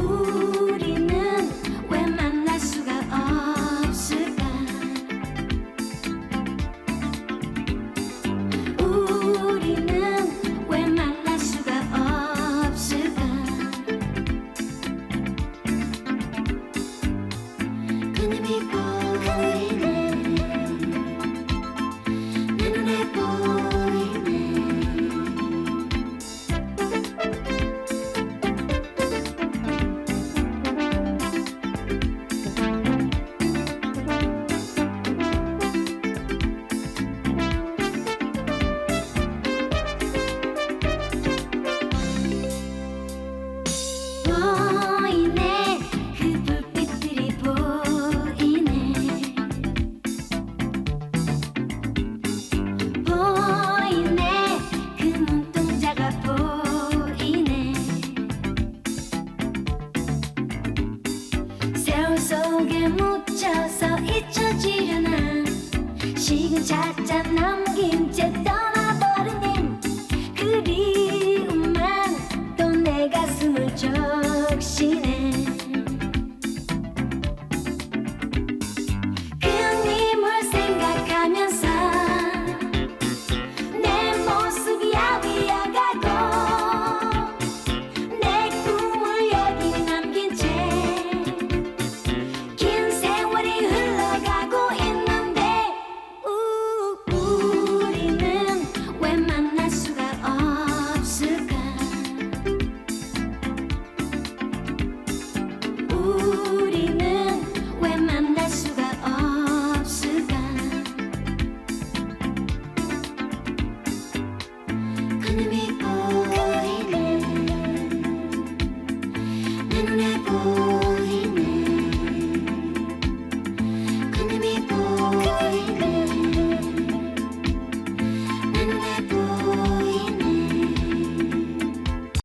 Ooh. 묻혀서 잊혀지려나? 시간 찾아 남